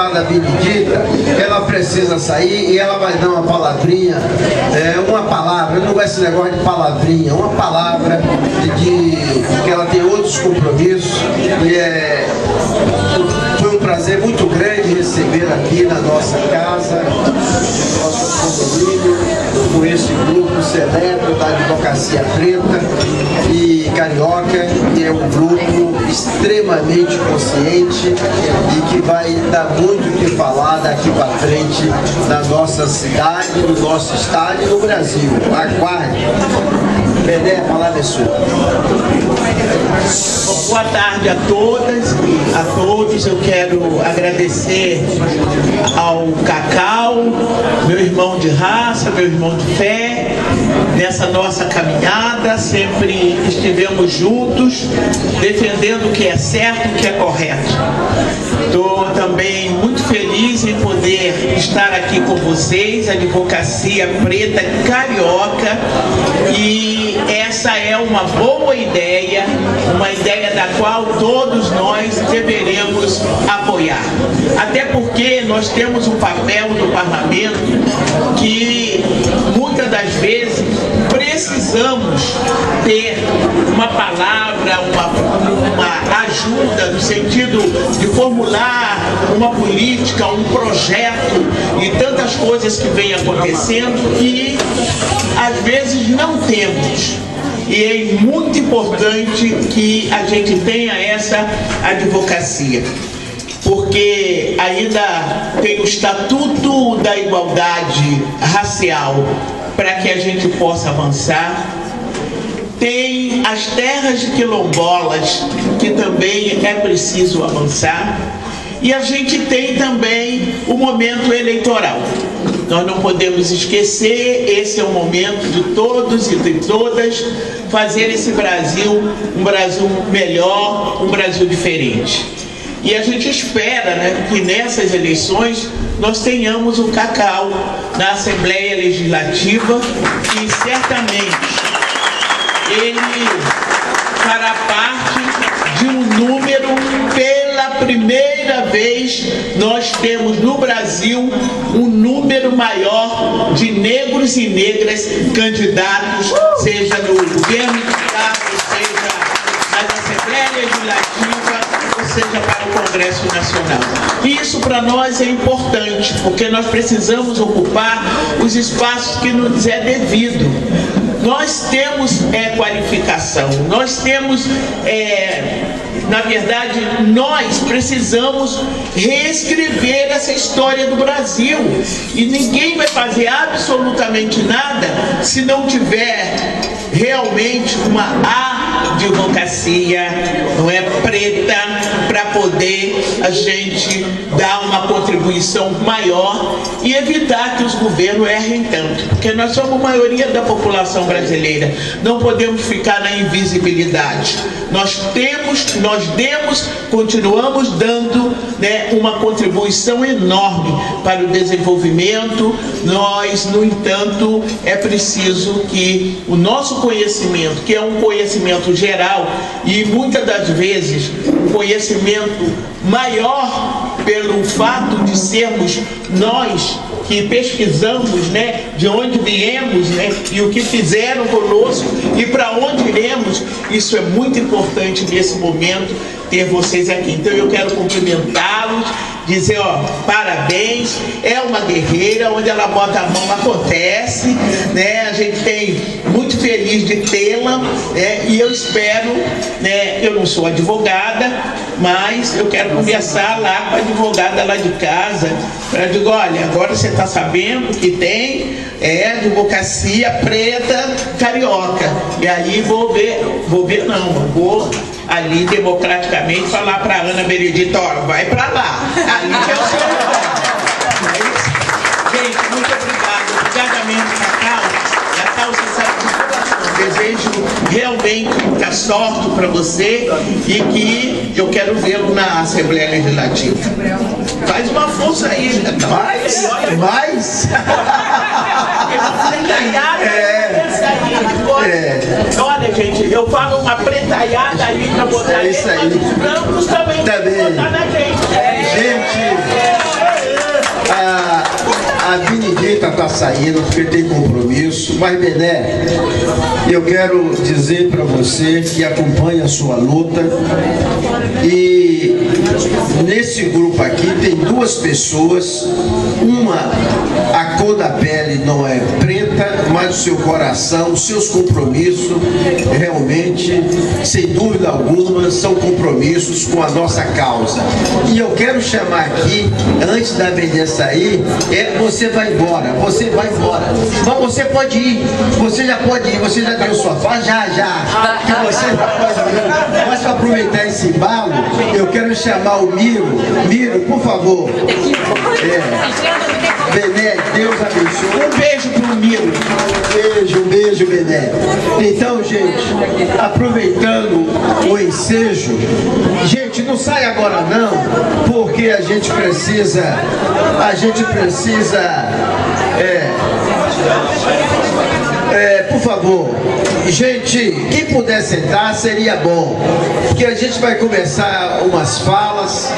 deputada Benedita, ela precisa sair e ela vai dar uma palavrinha, é, uma palavra, não gosto desse negócio de palavrinha, uma palavra de, de que ela tem outros compromissos e é foi um prazer muito grande receber aqui na nossa casa, no nosso condomínio, com esse grupo seleto da Advocacia Preta e Carioca, que é um grupo extremamente consciente e que vai dar muito o que falar daqui para frente na nossa cidade, no nosso estado e no Brasil. Aguarde. Bené, a palavra é sua. Boa tarde a todas, a todos. Eu quero agradecer ao Cacau, meu irmão de raça, meu irmão de fé, nessa nossa caminhada. Sempre estivemos juntos, defendendo o que é certo, o que é correto. Estou também muito feliz em poder estar aqui com vocês, Advocacia Preta Carioca, e essa é uma boa ideia, uma ideia da qual todos nós deveremos apoiar. Até porque nós temos um papel no parlamento que muitas das vezes precisamos ter uma palavra, uma, uma ajuda no sentido de formular uma política, um projeto e tantas coisas que vêm acontecendo que às vezes não temos. E é muito importante que a gente tenha essa advocacia porque ainda tem o Estatuto da Igualdade Racial para que a gente possa avançar. Tem as terras de quilombolas, que também é preciso avançar. E a gente tem também o momento eleitoral. Nós não podemos esquecer, esse é o momento de todos e de todas fazer esse Brasil um Brasil melhor, um Brasil diferente. E a gente espera né, que nessas eleições nós tenhamos o Cacau na Assembleia Legislativa e certamente ele fará parte de um número, pela primeira vez nós temos no Brasil um número maior de negros e negras candidatos, seja no governo do Estado, seja na Assembleia Legislativa seja para o Congresso Nacional. E isso para nós é importante, porque nós precisamos ocupar os espaços que nos é devido. Nós temos é, qualificação, nós temos, é, na verdade, nós precisamos reescrever essa história do Brasil. E ninguém vai fazer absolutamente nada se não tiver realmente uma advocacia, não é preta, para poder a gente dar uma contribuição maior e evitar que os governos errem tanto, porque nós somos maioria da população brasileira, não podemos ficar na invisibilidade. Nós temos, nós demos, continuamos dando né, uma contribuição enorme para o desenvolvimento. Nós, no entanto, é preciso que o nosso conhecimento, que é um conhecimento geral e muitas das vezes um conhecimento maior pelo fato de sermos nós que pesquisamos, né, de onde viemos, né, e o que fizeram conosco e para onde iremos, isso é muito importante nesse momento ter vocês aqui. Então eu quero cumprimentá-los, dizer, ó, parabéns, é uma guerreira, onde ela bota a mão acontece, né? A gente tem feliz de tê-la, né? E eu espero, né? Eu não sou advogada, mas eu quero conversar lá com a advogada lá de casa, para dizer, olha, agora você está sabendo que tem é advocacia preta carioca. E aí vou ver, vou ver não, vou ali democraticamente falar para Ana Benedita, ó, vai para lá. Ali que é o seu lugar. Gente, muito obrigado. Obrigadamente, Cacau. Cacau, você sabe de coração. Desejo realmente muita sorte para você e que eu quero vê-lo na Assembleia Legislativa. Faz uma força aí, né? Mais? Mais? É. É. Olha, gente, eu falo uma pretaiada aí pra botar É isso aí. os brancos também, Também. que botar na gente. Gente, saindo porque tem compromisso. Mas, Bené, eu quero dizer para você que acompanha a sua luta e nesse grupo aqui tem duas pessoas, uma a cor da pele não é preta, mas o seu coração, os seus compromissos realmente, sem dúvida alguma, são compromissos com a nossa causa. E eu quero chamar aqui, antes da Benê sair, é você vai embora, você vai embora. Mas você pode ir, você já pode ir, você já deu sua fala, já, já. Que você já pode ir. Mas para aproveitar esse embalo, eu quero chamar o Miro. Miro, por favor. É. Bené, Deus abençoe. Um beijo pro Miro. Um beijo, um beijo, Bené. Então, gente, aproveitando o ensejo, gente, não sai agora não, porque a gente precisa, a gente precisa, é, é, por favor, gente, quem puder sentar seria bom, porque a gente vai começar umas falas.